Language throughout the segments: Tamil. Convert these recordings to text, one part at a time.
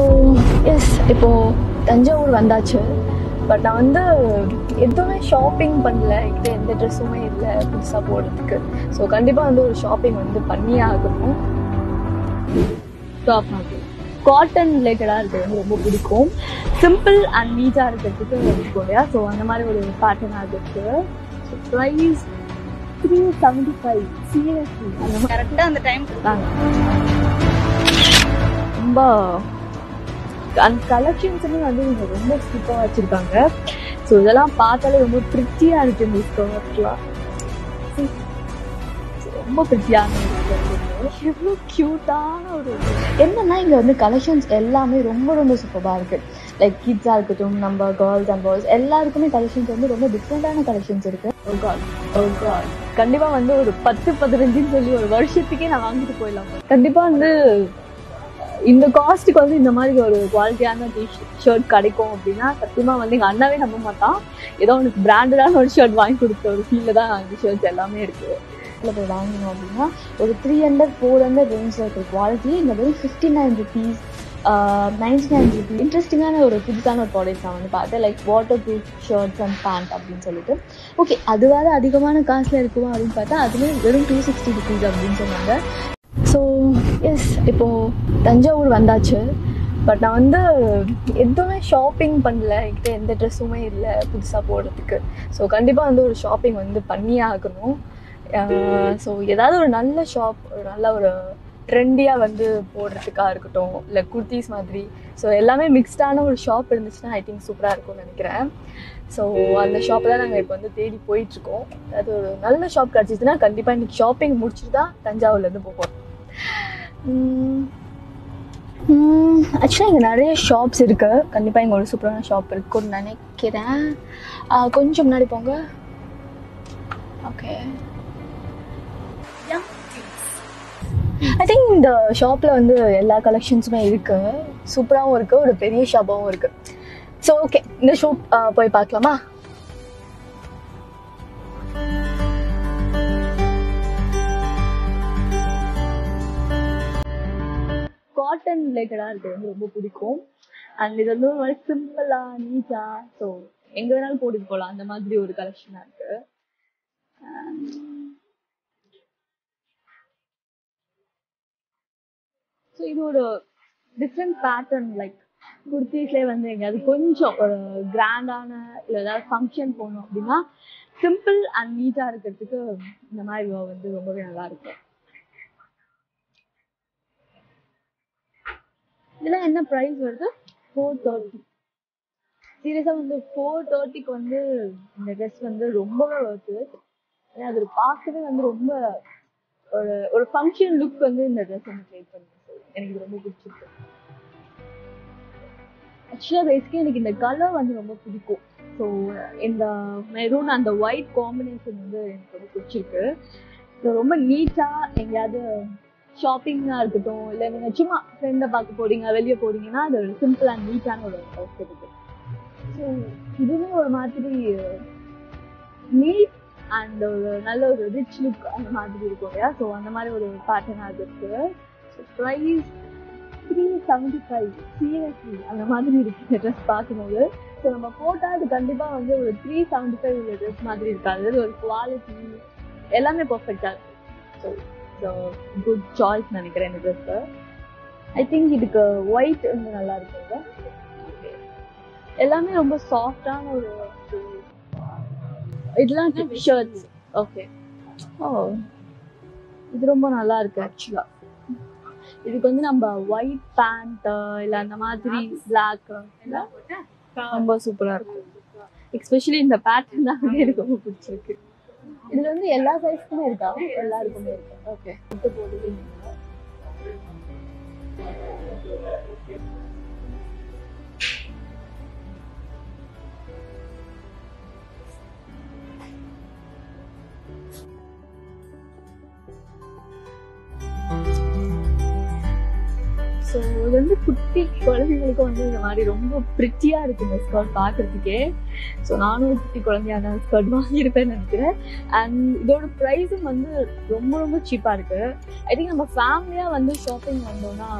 ஸோ எஸ் இப்போது தஞ்சாவூர் வந்தாச்சு. பட் நான் வந்து எதுவுமே ஷாப்பிங் பண்ணல. என்கிட்ட எந்த ட்ரெஸ்ஸுமே இல்லை புதுசாக போடுறதுக்கு. ஸோ கண்டிப்பாக வந்து ஒரு ஷாப்பிங் வந்து பண்ணியே ஆகணும். டாப் மாதிரி காட்டன் ரிலேட்டடாக இருக்கிறது வந்து ரொம்ப பிடிக்கும். சிம்பிள் அண்ட் நீட்டாக இருக்கிறதுக்கு பிடிக்கும் இல்லையா? ஸோ அந்த மாதிரி ஒரு பேட்டர்னாக இருக்கு. Price three seventy five seriously அந்த மாதிரி. கரெக்டா அந்த டைம் தாங்க ரொம்ப அந்த கலெக்ஷன்ஸுமே வந்து இங்க ரொம்ப சூப்பராக வச்சிருக்காங்க. ஸோ இதெல்லாம் பார்த்தாலே ரொம்ப ப்ரிட்டியாக இருக்கு இந்த ஸ்கர்ட்லாம் ரொம்ப ப்ரிட்டியான எவ்வளோ க்யூட்டான ஒரு என்னன்னா இங்கே வந்து கலெக்ஷன்ஸ் எல்லாமே ரொம்ப ரொம்ப சூப்பராக இருக்கு. லைக் கிட்ஸாக இருக்கட்டும் நம்ம கேர்ள்ஸ் அண்ட் பாய்ஸ் எல்லாருக்குமே கலெக்ஷன்ஸ் வந்து ரொம்ப டிஃப்ரெண்டான கலெக்ஷன்ஸ் இருக்கு. Oh, oh கண்டிப்பா வந்து ஒரு பத்து பதினஞ்சுன்னு சொல்லி ஒரு வருஷத்துக்கே நான் வாங்கிட்டு போயிடலாம். கண்டிப்பா வந்து இந்த காஸ்ட்டுக்கு வந்து இந்த மாதிரி ஒரு குவாலிட்டியான டி ஷர்ட் கிடைக்கும் அப்படின்னா சத்தியமா வந்து எங்க அண்ணாவே நம்ப மாட்டான். ஏதோ உனக்கு பிராண்டடான ஒரு ஷர்ட் வாங்கி கொடுத்த ஒரு ஃபீல்ல தான் இந்த ஷர்ட்ஸ் எல்லாமே இருக்கு. இதில் போய் வாங்கணும் அப்படின்னா ஒரு த்ரீ ஹண்ட்ரட் ஃபோர் ஹண்ட்ரட் ரேஞ்சில் இருக்கிற குவாலிட்டி இந்த வெறும் fifty nine rupees ninety nine rupees இன்ட்ரெஸ்டிங்கான ஒரு புதுசான ஒரு ப்ராடக்ட் நான் வந்து பார்த்தேன். Like waterproof shirts and pant அப்படின்னு சொல்லிட்டு. ஓகே அது வேற அதிகமான காசில் இருக்குமா அப்படின்னு பார்த்தா அதுலேயும் வெறும் டூ சிக்ஸ்டி ருபீஸ் அப்படின்னு சொன்னாங்க. ஸோ எஸ் இப்போது தஞ்சாவூர் வந்தாச்சு. பட் நான் வந்து எதுவுமே ஷாப்பிங் பண்ணல. என்கிட்ட எந்த ட்ரெஸ்ஸுமே இல்லை புதுசாக போடுறதுக்கு. ஸோ கண்டிப்பாக வந்து ஒரு ஷாப்பிங் வந்து பண்ணியே ஆகணும். ஸோ ஏதாவது ஒரு நல்ல ஷாப் ஒரு நல்ல ஒரு ட்ரெண்டியாக வந்து போடுறதுக்காக இருக்கட்டும் இல்லை குர்த்திஸ் மாதிரி. ஸோ எல்லாமே மிக்ஸ்டான ஒரு ஷாப் இருந்துச்சுன்னா ஐ திங்க் சூப்பராக இருக்கும்னு நினைக்கிறேன். ஸோ அந்த ஷாப்பில் தான் நாங்கள் இப்போ வந்து தேடி போயிட்டுருக்கோம் அது ஒரு நல்ல ஷாப் கிடச்சிச்சுன்னா கண்டிப்பாக இன்றைக்கி ஷாப்பிங் முடிச்சுட்டு தான் தஞ்சாவூர்லேருந்து போவோம் ஆக்சுவலாக இங்கே நிறைய ஷாப்ஸ் இருக்குது கண்டிப்பாக இங்கே ஒரு சூப்பரான ஷாப் இருக்குன்னு நினைக்கிறேன். கொஞ்சம் முன்னாடி போங்க. ஓகே ஐ திங்க் இந்த ஷாப்பில் வந்து எல்லா கலெக்ஷன்ஸுமே இருக்குது சூப்பராகவும் இருக்குது ஒரு பெரிய ஷாப்பாகவும் இருக்குது ஸோ ஓகே இந்த ஷாப் போய் பார்க்கலாமா? காட்டன் ரிலேட்டடாக இருக்கிறது வந்து ரொம்ப பிடிக்கும். அண்ட் இது வந்து ஒரு மாதிரி சிம்பிளா நீட்டா ஸோ எங்கே வேணாலும் போட்டுட்டு போகலாம் அந்த மாதிரி ஒரு கலெக்ஷனா இருக்கு. ஸோ இது ஒரு டிஃப்ரெண்ட் பேட்டர்ன் லைக் குர்த்திஸ்லேயே வந்து எங்கேயாவது கொஞ்சம் ஒரு கிராண்டான இல்லை ஏதாவது ஃபங்க்ஷன் போகணும் அப்படின்னா சிம்பிள் அண்ட் நீட்டாக இருக்கிறதுக்கு இந்த மாதிரி வந்து ரொம்பவே நல்லா இருக்கும். இதெல்லாம் என்ன ப்ரைஸ் வருது? ஃபோர் தேர்ட்டி சீரியஸாக வந்து ஃபோர் தேர்ட்டிக்கு வந்து இந்த ட்ரெஸ் வந்து ரொம்பவே ஒர்த்து ஏன்னா அது பார்க்கவே வந்து ரொம்ப ஒரு ஒரு ஃபங்க்ஷன் லுக் வந்து இந்த ட்ரெஸ் வந்து ட்ரை பண்ணுது. எனக்கு இது ரொம்ப பிடிச்சிருக்கு. ஆக்சுவலாக பேசிக்காக எனக்கு இந்த கலர் வந்து ரொம்ப பிடிக்கும். ஸோ இந்த மெரூன் அந்த ஒயிட் காம்பினேஷன் வந்து எனக்கு ரொம்ப பிடிச்சிருக்கு. ஸோ ரொம்ப நீட்டாக எங்கேயாவது ஷாப்பிங்காக இருக்கட்டும் இல்லை நீங்கள் சும்மா ஃப்ரெண்டை பார்க்க போறீங்க வெளியே போறீங்கன்னா அது ஒரு சிம்பிள் அண்ட் நீட்டான ஒரு ட்ரெஸ் இருக்கு. ஸோ இதுவுமே ஒரு மாதிரி நீட் அண்ட் ஒரு நல்ல ஒரு ரிச் லுக் அந்த மாதிரி இருக்கும் இல்லையா? ஸோ அந்த மாதிரி ஒரு பேட்டர்னாக இருக்கு. So price three seventy five seriously அந்த மாதிரி இருக்கு இந்த ட்ரெஸ் பார்க்கும்போது. ஸோ நம்ம போட்டால் அது கண்டிப்பாக வந்து ஒரு த்ரீ செவன்டி ஃபைவ் உள்ள ட்ரெஸ் மாதிரி இருக்காது. ஒரு குவாலிட்டி எல்லாமே பர்ஃபெக்டாக இருக்கு. ஸோ குட் சாய்ஸ் நினைக்கிறேன் இந்த ட்ரெஸ்ஸு ஐ திங்க் இதுக்கு ஒயிட் வந்து நல்லா இருக்குங்க. எல்லாமே ரொம்ப சாஃப்டான ஒரு இதெல்லாம் ஷர்ட்ஸ் ஓகே ஓ. இது ரொம்ப நல்லா இருக்கு ஆக்சுவலா இதுக்கு வந்து நம்ம ஒயிட் பேண்ட் இல்ல அந்த மாதிரி பிளாக் ரொம்ப சூப்பரா இருக்கும். எஸ்பெஷலி இந்த பேட்டர்ன் தான் எனக்கு ரொம்ப பிடிச்சிருக்கு. இதுல வந்து எல்லா சைஸ்க்குமே இருக்கா? எல்லாருக்குமே இருக்கு? ஓகே போடுவீங்க அது இது வந்து குட்டி குழந்தைங்களுக்கும் வந்து இந்த மாதிரி ரொம்ப ப்ரிட்டியாக இருக்கு இந்த ஸ்கர்ட் பார்க்கறதுக்கே ஸோ நானும் குட்டி குட்டி குழந்தையான ஸ்கர்ட் வாங்கியிருப்பேன்னு நினைக்கிறேன். அண்ட் இதோட ப்ரைஸும் வந்து ரொம்ப ரொம்ப சீப்பாக இருக்கு. ஐ திங்க் நம்ம ஃபேமிலியாக வந்து ஷாப்பிங் வந்தோம்னா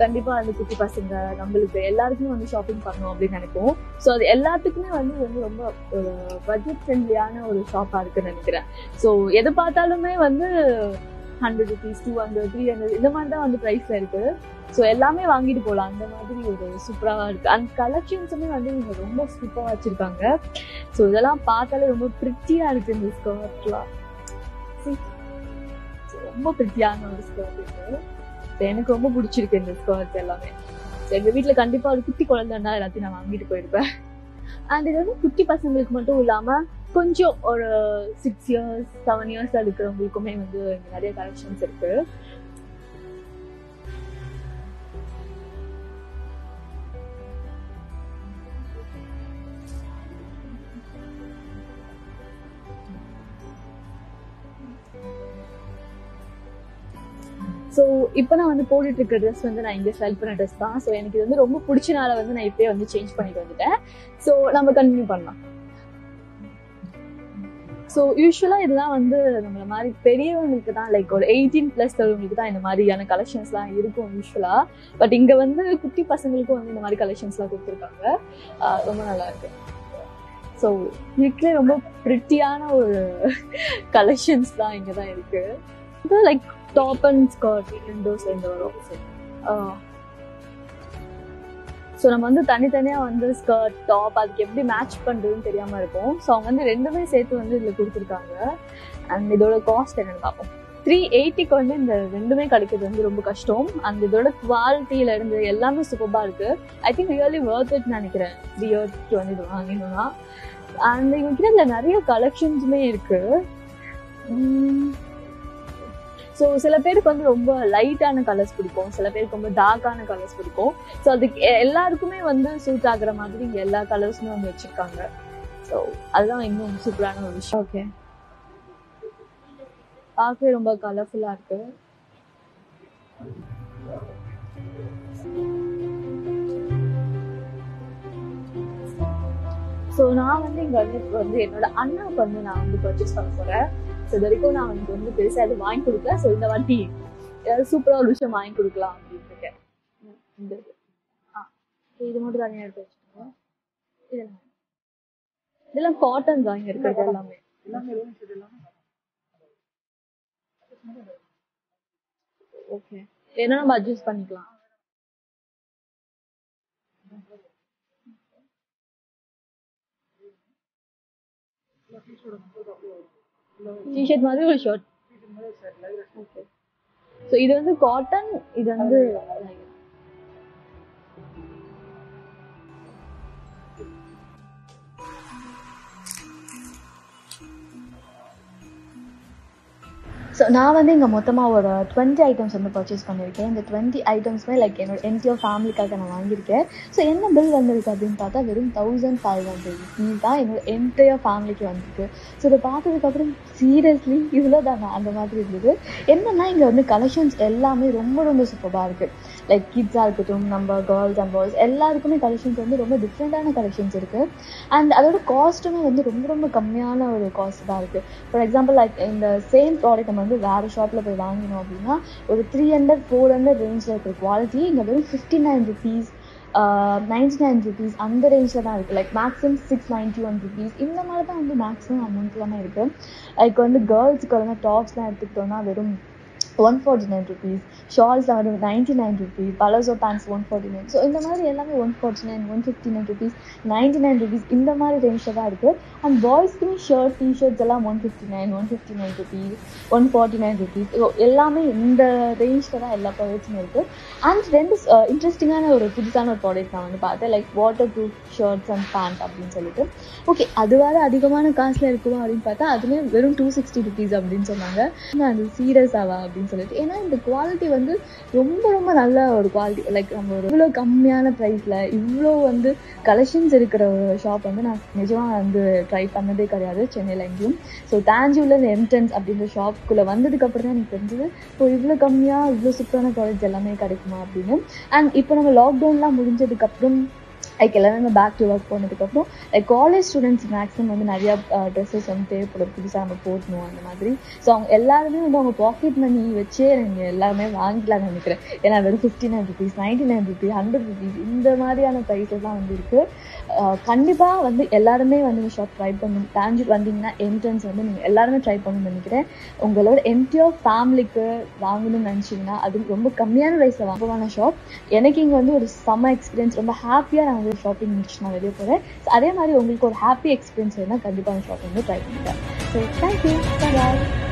கண்டிப்பா அந்த குட்டி பசங்க நம்மளுக்கு எல்லாருக்குமே வந்து ஷாப்பிங் பண்ணணும் அப்படின்னு நினைப்போம். ஸோ அது எல்லாத்துக்குமே வந்து வந்து ரொம்ப ஒரு பட்ஜெட் ஃப்ரெண்ட்லியான ஒரு ஷாப்பா இருக்குன்னு நினைக்கிறேன். ஸோ எது பார்த்தாலுமே வந்து hundred rupees two hundred three hundred இந்த மாதிரி தான் வந்து ப்ரைஸ்ல இருக்கு. ஸோ எல்லாமே வாங்கிட்டு போகலாம் அந்த மாதிரி ஒரு சூப்பராக இருக்கு. அந்த கலெக்ஷன்ஸுமே வந்து இவங்க ரொம்ப சூப்பராக வச்சிருக்காங்க. ஸோ இதெல்லாம் பார்த்தாலே ரொம்ப ப்ரிட்டியா இருக்கு இந்த ஸ்கர்ட்லாம் ரொம்ப பிரித்தியான ஒரு ஸ்கர்ட் இருக்கு எனக்கு ரொம்ப பிடிச்சிருக்கு இந்த ஸ்கர்ட் எல்லாமே. எங்கள் எங்க கண்டிப்பாக ஒரு குட்டி குழந்தைன்னா எல்லாத்தையும் நான் வாங்கிட்டு போயிருப்பேன். அண்ட் இது வந்து குட்டி பசங்களுக்கு மட்டும் இல்லாம கொஞ்சம் ஒரு சிக்ஸ் இயர்ஸ் செவன் இயர்ஸ் இருக்கிறவங்களுக்குமே வந்து நிறைய கலெக்ஷன்ஸ் இருக்கு. ஸோ இப்போ நான் வந்து போட்டுட்டு இருக்க ட்ரெஸ் வந்து நான் இங்கே செல் பண்ண ட்ரெஸ் தான். ஸோ எனக்கு இது வந்து ரொம்ப பிடிச்சனால வந்து நான் இப்பயே வந்து சேஞ்ச் பண்ணிட்டு வந்துட்டேன். ஸோ நம்ம கண்டினியூ பண்ணலாம். ஸோ யூஸ்வலாக இதெல்லாம் வந்து நம்மள மாதிரி பெரியவங்களுக்கு தான் லைக் ஒரு எயிட்டீன் ப்ளஸ் உள்ளவங்களுக்கு தான் இந்த மாதிரியான கலெக்ஷன்ஸ்லாம் இருக்கும் யூஸ்வலாக பட் இங்கே வந்து குட்டி பசங்களுக்கும் வந்து இந்த மாதிரி கலெக்ஷன்ஸ்லாம் கொடுத்துருக்காங்க. ரொம்ப நல்லா இருக்கு. ஸோ இதுக்கே ரொம்ப ப்ரிட்டியான ஒரு கலெக்ஷன்ஸ் தான் இங்கே தான் இருக்குது லைக் டாப் அண்ட் ஸ்கர்ட் ரெண்டும் சேர்ந்து வரும். ஸோ நம்ம வந்து தனித்தனியாக வந்து ஸ்கர்ட் டாப் அதுக்கு எப்படி மேட்ச் பண்ணுறதுன்னு தெரியாமல் இருக்கும். ஸோ அவங்க வந்து ரெண்டுமே சேர்த்து வந்து இதில் கொடுத்துருக்காங்க. அண்ட் இதோட காஸ்ட் என்னென்னு பார்ப்போம். த்ரீ எயிட்டிக்கு வந்து இந்த ரெண்டுமே கிடைக்கிறது வந்து ரொம்ப கஷ்டம். அந்த இதோட குவாலிட்டியில இருந்து எல்லாமே சூப்பராக இருக்கு. I think really worth it நினைக்கிறேன். த்ரீ இயர்ஸ்க்கு வந்து இது வாங்கணும்னா அண்ட் இவங்க கிட்ட இதுல நிறைய கலெக்ஷன்ஸுமே இருக்கு. ஸோ சில பேருக்கு வந்து ரொம்ப லைட்டான கலர்ஸ் பிடிக்கும். சில பேருக்கு ரொம்ப டார்க்கான கலர்ஸ் பிடிக்கும். ஸோ அதுக்கு எல்லாருக்குமே வந்து சூட் ஆகுற மாதிரி இங்க எல்லா கலர்ஸுமே வந்து வச்சிருக்காங்க. ஸோ அதுதான் இன்னும் சூப்பரான ஒரு விஷயம். ஓகே பார்க்கவே ரொம்ப கலர்ஃபுல்லா இருக்கு. ஸோ நான் வந்து இங்க வந்து இப்ப வந்து என்னோட அண்ணாவுக்கு வந்து நான் வந்து பர்ச்சேஸ் பண்ண போறேன். ஸோ இது வரைக்கும் நான் வந்து வந்து பெருசா எதுவும் வாங்கி கொடுக்கல. ஸோ இந்த வாட்டி ஏதாவது சூப்பரா ஒரு விஷயம் வாங்கி கொடுக்கலாம் அப்படின்னு இருக்கேன். இந்த இது. ஆ. இது மட்டும் தனியாக எடுத்து வச்சுக்கோங்க. இதெல்லாம். இதெல்லாம் காட்டன் தான் இங்க இருக்கிறது எல்லாமே. ஓகே என்ன நம்ம அட்ஜஸ்ட் பண்ணிக்கலாம். டிஷர்ட் மாதிரி ஒரு ஷர்ட் ஓகே ஸோ இது வந்து காட்டன் இது வந்து ஸோ நான் வந்து இங்கே மொத்தமாக ஒரு டுவெண்ட்டி ஐட்டம்ஸ் வந்து பர்ச்சேஸ் பண்ணியிருக்கேன். இந்த டுவெண்ட்டி ஐட்டம்ஸ்மே லைக் என்னோட என்டியோ ஃபேமிலிக்காக நான் வாங்கியிருக்கேன். ஸோ என்ன பில் வந்திருக்கு அப்படின்னு பார்த்தா வெறும் தௌசண்ட் ஃபைவ் ஹண்ட்ரட் ருபீஸ் தான் என்னோட என்டையர் ஃபேமிலிக்கு வந்திருக்கு. ஸோ இதை பார்த்ததுக்கப்புறம் சீரியஸ்லி இவ்வளோ தானா? அந்த மாதிரி இருந்தது. என்னென்னா இங்கே வந்து கலெக்ஷன்ஸ் எல்லாமே ரொம்ப ரொம்ப சூப்பராக இருக்குது லைக் கிட்ஸாக இருக்கட்டும் நம்ம கேர்ள்ஸ் அண்ட் பாய்ஸ் எல்லாருக்குமே கலெக்ஷன்ஸ் வந்து ரொம்ப டிஃப்ரெண்ட்டான கலெக்ஷன்ஸ் இருக்குது அண்ட் அதோட காஸ்ட்டுமே வந்து ரொம்ப ரொம்ப கம்மியான ஒரு காஸ்ட் தான் இருக்குது ஃபார் எக்ஸாம்பிள் லைக் இந்த சேம் ப்ராடக்ட் நம்ம வந்து வேறு ஷாப்பில் போய் வாங்கினோம் அப்படின்னா ஒரு த்ரீ ஹண்ட்ரட் ஃபோர் ஹண்ட்ரட் ரேஞ்சில் இருக்கிற குவாலிட்டி இங்கே வெறும் fifty nine rupees ninety nine rupees அந்த ரேஞ்சில் தான் இருக்குது like maximum six ninety one rupees இந்த மாதிரி தான் வந்து மேக்ஸிமம் அமௌண்ட்லாம் இருக்குது லைக் வந்து கேர்ள்ஸுக்கு வந்து டாப்ஸ்லாம் எடுத்துக்கிட்டோம்னா வெறும் one forty nine rupees shawls வந்து ninety nine rupees palazzo pants one forty nine so இந்த மாதிரி எல்லாமே one forty nine one fifty nine rupees ninety nine rupees இந்த மாதிரி ரேஞ்சில் தான் இருக்குது அண்ட் பாய்ஸ்க்குமே ஷர்ட் டிஷர்ட்ஸ் எல்லாம் one fifty nine one fifty nine rupees one forty nine rupees so எல்லாமே இந்த ரேஞ்சில் தான் எல்லா ப்ராடக்ட்ஸுமே இருக்குது அண்ட் ரெண்டு uh, இன்ட்ரெஸ்டிங்கான ஒரு புதுசான ஒரு ப்ராடக்ட் நான் வந்து பார்த்தேன். Like waterproof shirts and pant அப்படின்னு சொல்லிட்டு. ஓகே அது வேறு அதிகமான காசில் இருக்குமா அப்படின்னு பார்த்தா அதுலேயும் வெறும் டூ சிக்ஸ்டி ருபீஸ் அப்படின்னு சொன்னாங்க. நான் அது சீரியஸ் ஆவா அப்படின்னு சொல்லிட்டு. ஏன்னா இந்த குவாலிட்டி வந்து ரொம்ப ரொம்ப நல்ல ஒரு குவாலிட்டி லைக் நம்ம ஒரு இவ்வளோ கம்மியான ப்ரைஸில் இவ்வளோ வந்து கலெக்ஷன்ஸ் இருக்கிற ஒரு ஷாப் வந்து நான் நிஜமாக வந்து ட்ரை பண்ணதே கிடையாது சென்னையில் எங்கேயும். ஸோ தாஞ்சூரில் என்ட்ரன்ஸ் அப்படின்ற ஷாப்புக்குள்ளே வந்ததுக்கப்புறம் தான் எனக்கு தெரிஞ்சது ஸோ இவ்வளோ கம்மியாக இவ்வளோ சூப்பரான ப்ராடக்ட்ஸ் எல்லாமே கிடைக்குமா அப்படின்னு. அண்ட் இப்போ நம்ம லாக்டவுன்லாம் முடிஞ்சதுக்கப்புறம் லைக் எல்லாருமே பேக் டு ஒர்க் போனதுக்கப்புறம் லைக் காலேஜ் ஸ்டூடெண்ட்ஸ் மேக்ஸிமம் வந்து நிறையா ட்ரெஸ்ஸஸ் uh, வந்து தேவைப்படும். புதுசாக நம்ம போடணும் அந்த மாதிரி. ஸோ அவங்க எல்லாருமே வந்து அவங்க பாக்கெட் மணி வச்சே நீங்கள் எல்லாருமே வாங்கிக்கலாம்னு நினைக்கிறேன். ஏன்னா வெறும் fifty nine rupees ninety nine rupees hundred rupees இந்த மாதிரியான ப்ரைஸஸ்லாம் வந்து இருக்குது கண்டிப்பாக வந்து எல்லாருமே வந்து இந்த ஷாப் ட்ரை பண்ணணும் டான்ஜிட் வந்தீங்கன்னா என்ட்ரன்ஸ் வந்து நீங்கள் எல்லாருமே ட்ரை பண்ணணும்னு நினைக்கிறேன். உங்களோட எம்டிஓ ஃபேமிலிக்கு வாங்கணும்னு நினச்சிங்கன்னா அது ரொம்ப கம்மியான ப்ரைஸில் வாங்குவான ஷாப் எனக்கு இங்கே வந்து ஒரு செம்ம எக்ஸ்பீரியன்ஸ் ரொம்ப ஹாப்பியாக நான் வந்து ஷாப்பிங் முடிச்சு நான் வெளியே போகிறேன் ஸோ அதே மாதிரி உங்களுக்கு ஒரு ஹாப்பி எக்ஸ்பீரியன்ஸ் வேணால் கண்டிப்பாக அந்த ஷாப் வந்து ட்ரை பண்ணுறேன் ஸோ தேங்க்யூ பாய்